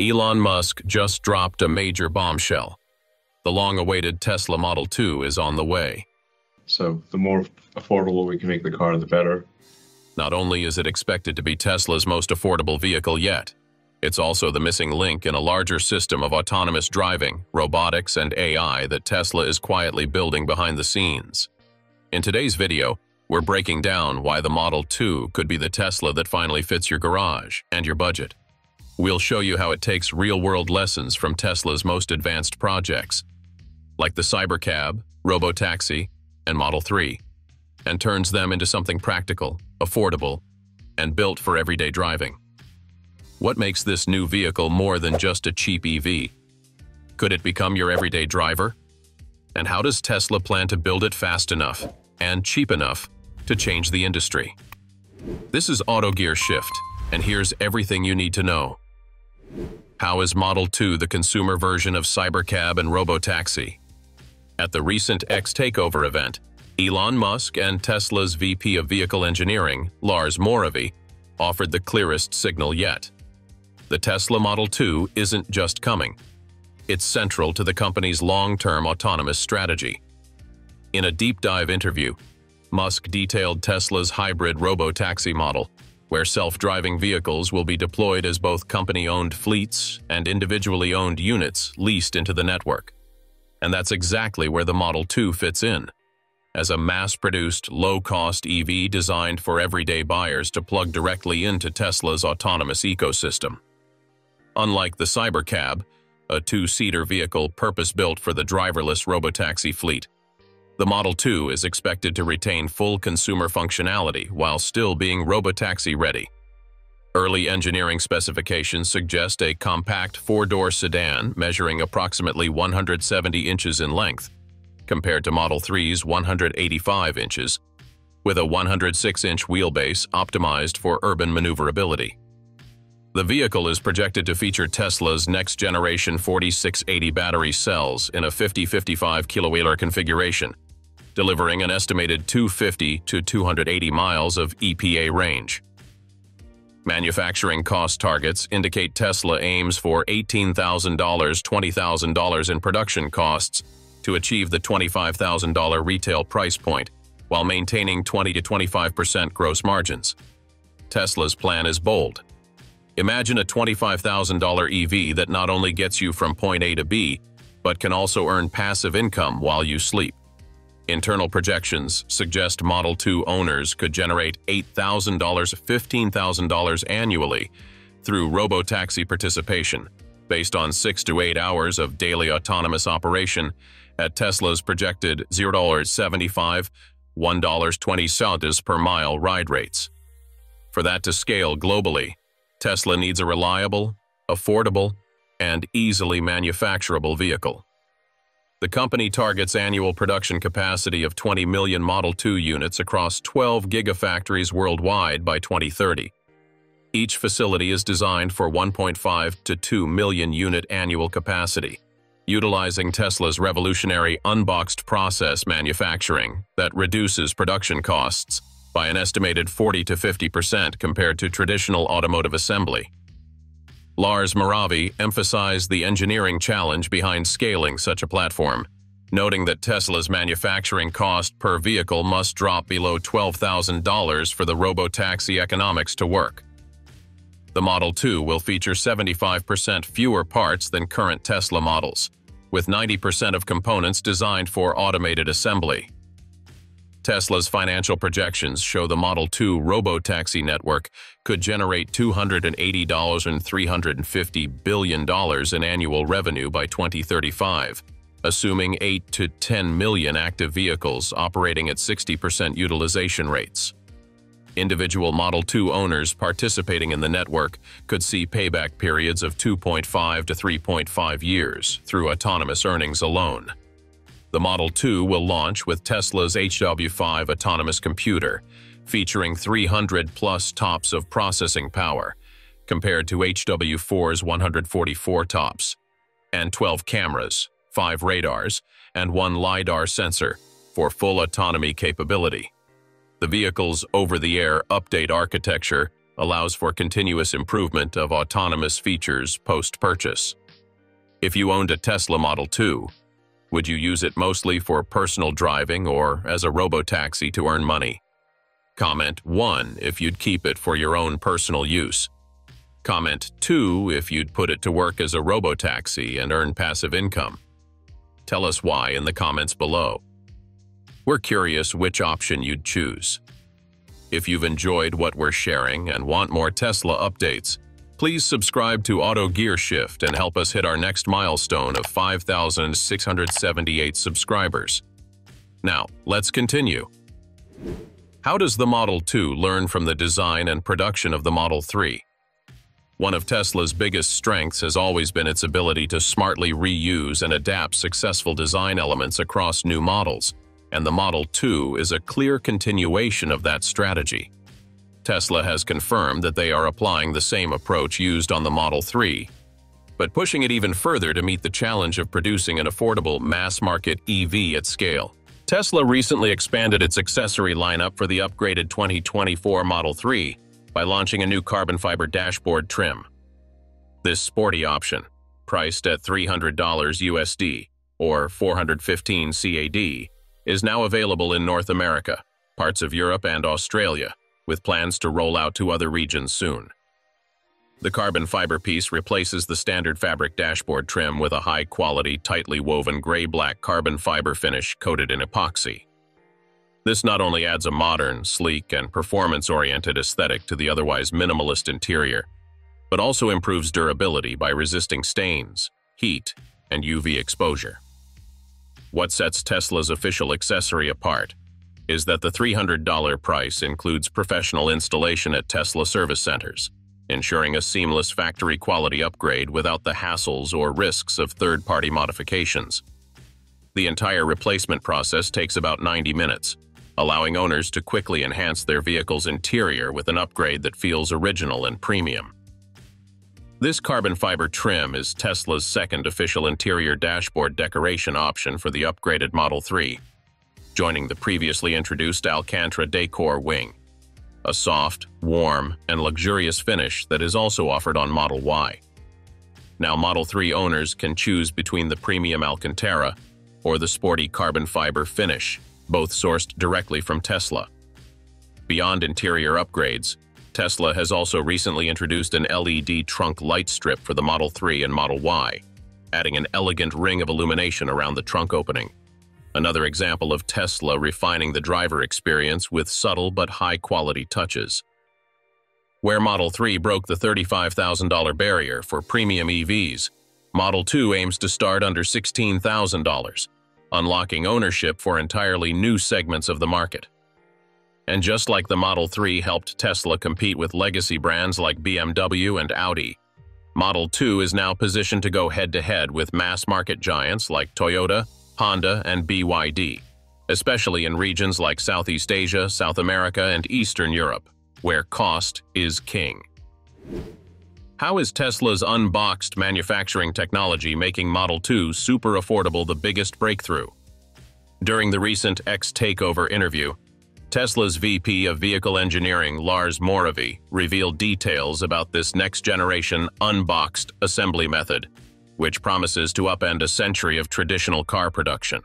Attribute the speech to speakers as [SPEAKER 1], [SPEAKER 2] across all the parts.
[SPEAKER 1] Elon Musk just dropped a major bombshell. The long-awaited Tesla Model 2 is on the way.
[SPEAKER 2] So the more affordable we can make the car, the better.
[SPEAKER 1] Not only is it expected to be Tesla's most affordable vehicle yet, it's also the missing link in a larger system of autonomous driving, robotics, and AI that Tesla is quietly building behind the scenes. In today's video, we're breaking down why the Model 2 could be the Tesla that finally fits your garage and your budget. We'll show you how it takes real-world lessons from Tesla's most advanced projects, like the Cybercab, Robotaxi, and Model 3, and turns them into something practical, affordable, and built for everyday driving. What makes this new vehicle more than just a cheap EV? Could it become your everyday driver? And how does Tesla plan to build it fast enough and cheap enough to change the industry? This is Auto Gear Shift, and here's everything you need to know. How is Model 2 the consumer version of Cybercab and Robotaxi? At the recent X Takeover event, Elon Musk and Tesla's VP of Vehicle Engineering, Lars Moravy, offered the clearest signal yet. The Tesla Model 2 isn't just coming. It's central to the company's long-term autonomous strategy. In a deep-dive interview, Musk detailed Tesla's hybrid robo-taxi model, where self-driving vehicles will be deployed as both company-owned fleets and individually owned units leased into the network. And that's exactly where the Model 2 fits in, as a mass-produced, low-cost EV designed for everyday buyers to plug directly into Tesla's autonomous ecosystem. Unlike the Cybercab, a two-seater vehicle purpose-built for the driverless robotaxi fleet, the Model 2 is expected to retain full consumer functionality while still being robotaxi ready. Early engineering specifications suggest a compact four-door sedan measuring approximately 170 inches in length, compared to Model 3's 185 inches, with a 106-inch wheelbase optimized for urban maneuverability. The vehicle is projected to feature Tesla's next-generation 4680 battery cells in a 50-55 kilowatt configuration, delivering an estimated 250 to 280 miles of EPA range. Manufacturing cost targets indicate Tesla aims for $18,000 $20,000 in production costs to achieve the $25,000 retail price point, while maintaining 20 to 25% gross margins. Tesla's plan is bold. Imagine a $25,000 EV that not only gets you from point A to B, but can also earn passive income while you sleep. Internal projections suggest Model 2 owners could generate $8,000 $15,000 annually through robotaxi participation, based on 6 to 8 hours of daily autonomous operation at Tesla's projected $0.75, $1.20 per mile ride rates. For that to scale globally, Tesla needs a reliable, affordable, and easily manufacturable vehicle. The company targets annual production capacity of 20 million Model 2 units across 12 gigafactories worldwide by 2030. Each facility is designed for 1.5 to 2 million unit annual capacity, utilizing Tesla's revolutionary unboxed process manufacturing that reduces production costs by an estimated 40 to 50% compared to traditional automotive assembly. Lars Moravy emphasized the engineering challenge behind scaling such a platform, noting that Tesla's manufacturing cost per vehicle must drop below $12,000 for the robotaxi economics to work. The Model 2 will feature 75% fewer parts than current Tesla models, with 90% of components designed for automated assembly. Tesla's financial projections show the Model 2 robotaxi network could generate $280 and $350 billion in annual revenue by 2035, assuming 8 to 10 million active vehicles operating at 60% utilization rates. Individual Model 2 owners participating in the network could see payback periods of 2.5 to 3.5 years through autonomous earnings alone. The Model 2 will launch with Tesla's HW5 autonomous computer, featuring 300-plus TOPS of processing power, compared to HW4's 144 TOPS, and 12 cameras, 5 radars, and 1 LiDAR sensor for full autonomy capability. The vehicle's over-the-air update architecture allows for continuous improvement of autonomous features post-purchase. If you owned a Tesla Model 2, would you use it mostly for personal driving or as a robo-taxi to earn money? Comment 1 if you'd keep it for your own personal use. Comment 2 if you'd put it to work as a robo-taxi and earn passive income. Tell us why in the comments below. We're curious which option you'd choose. If you've enjoyed what we're sharing and want more Tesla updates, please subscribe to Auto Gear Shift and help us hit our next milestone of 5,678 subscribers. Now, let's continue. How does the Model 2 learn from the design and production of the Model 3? One of Tesla's biggest strengths has always been its ability to smartly reuse and adapt successful design elements across new models, and the Model 2 is a clear continuation of that strategy. Tesla has confirmed that they are applying the same approach used on the Model 3, but pushing it even further to meet the challenge of producing an affordable mass-market EV at scale. Tesla recently expanded its accessory lineup for the upgraded 2024 Model 3 by launching a new carbon fiber dashboard trim. This sporty option, priced at $300 USD or 415 CAD, is now available in North America, parts of Europe and Australia, with plans to roll out to other regions soon. The carbon fiber piece replaces the standard fabric dashboard trim with a high-quality, tightly woven gray-black carbon fiber finish coated in epoxy. This not only adds a modern, sleek, and performance-oriented aesthetic to the otherwise minimalist interior, but also improves durability by resisting stains, heat, and UV exposure. What sets Tesla's official accessory apart is that the $300 price includes professional installation at Tesla service centers, ensuring a seamless factory quality upgrade without the hassles or risks of third-party modifications. The entire replacement process takes about 90 minutes, allowing owners to quickly enhance their vehicle's interior with an upgrade that feels original and premium. This carbon fiber trim is Tesla's second official interior dashboard decoration option for the upgraded Model 3, joining the previously introduced Alcantara Decor wing a soft, warm, and luxurious finish that is also offered on Model Y. Now Model 3 owners can choose between the premium Alcantara or the sporty carbon fiber finish, both sourced directly from Tesla. Beyond interior upgrades, Tesla has also recently introduced an LED trunk light strip for the Model 3 and Model Y, adding an elegant ring of illumination around the trunk opening. Another example of Tesla refining the driver experience with subtle but high-quality touches. Where Model 3 broke the $35,000 barrier for premium EVs, Model 2 aims to start under $16,000, unlocking ownership for entirely new segments of the market. And just like the Model 3 helped Tesla compete with legacy brands like BMW and Audi, Model 2 is now positioned to go head-to-head -head with mass-market giants like Toyota, Honda, and BYD, especially in regions like Southeast Asia, South America, and Eastern Europe, where cost is king. How is Tesla's unboxed manufacturing technology making Model 2 super affordable the biggest breakthrough? During the recent X Takeover interview, Tesla's VP of Vehicle Engineering, Lars Moravy, revealed details about this next-generation unboxed assembly method which promises to upend a century of traditional car production.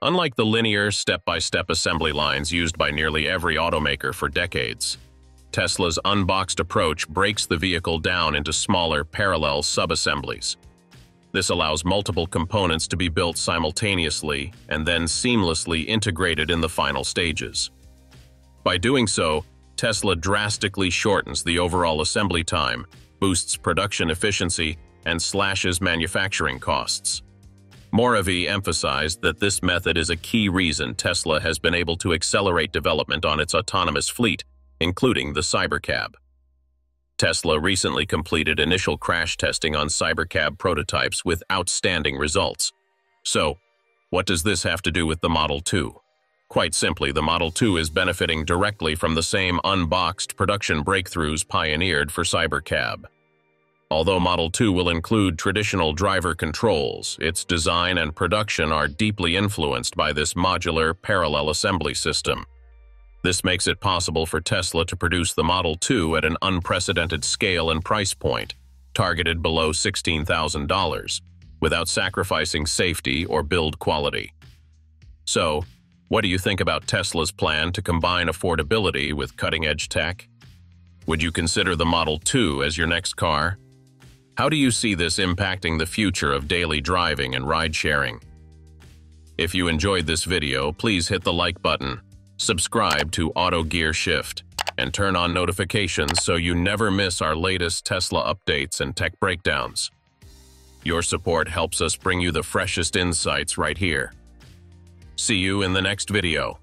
[SPEAKER 1] Unlike the linear, step-by-step -step assembly lines used by nearly every automaker for decades, Tesla's unboxed approach breaks the vehicle down into smaller, parallel subassemblies. This allows multiple components to be built simultaneously and then seamlessly integrated in the final stages. By doing so, Tesla drastically shortens the overall assembly time, boosts production efficiency, and slashes manufacturing costs. Moravy emphasized that this method is a key reason Tesla has been able to accelerate development on its autonomous fleet, including the Cybercab. Tesla recently completed initial crash testing on Cybercab prototypes with outstanding results. So, what does this have to do with the Model 2? Quite simply, the Model 2 is benefiting directly from the same unboxed production breakthroughs pioneered for Cybercab. Although Model 2 will include traditional driver controls, its design and production are deeply influenced by this modular parallel assembly system. This makes it possible for Tesla to produce the Model 2 at an unprecedented scale and price point, targeted below $16,000, without sacrificing safety or build quality. So, what do you think about Tesla's plan to combine affordability with cutting-edge tech? Would you consider the Model 2 as your next car? How do you see this impacting the future of daily driving and ride-sharing? If you enjoyed this video, please hit the like button, subscribe to Auto Gear Shift, and turn on notifications so you never miss our latest Tesla updates and tech breakdowns. Your support helps us bring you the freshest insights right here. See you in the next video.